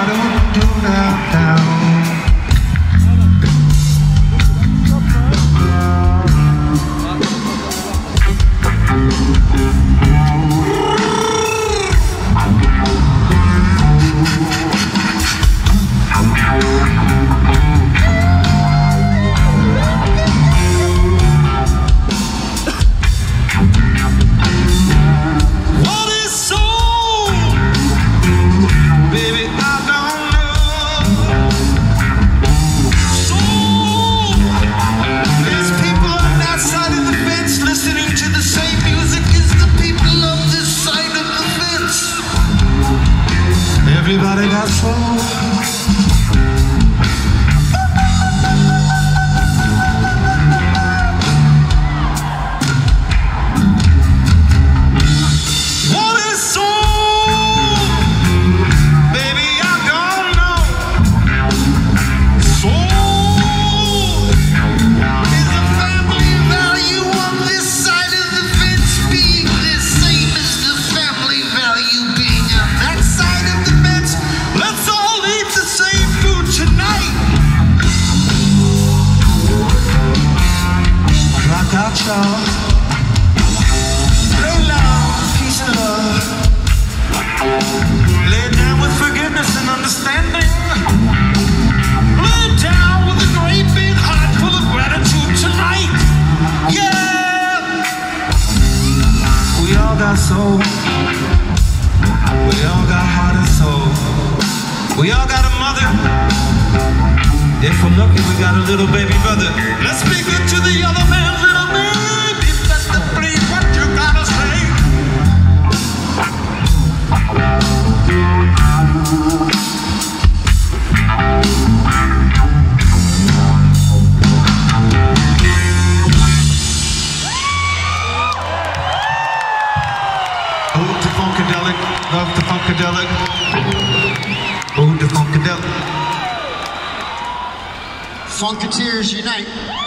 I don't do now. castle Ciao, ciao. Stay long, peace and love. Lay down with forgiveness and understanding. Lay down with a great big heart full of gratitude tonight. Yeah! We all got soul. We all got heart and soul. We all got a mother. If I'm lucky, we got a little baby brother. Let's be good to the other man's Funkadelic. Funkadelic. Ooh, Funkadelic. Funketeers unite.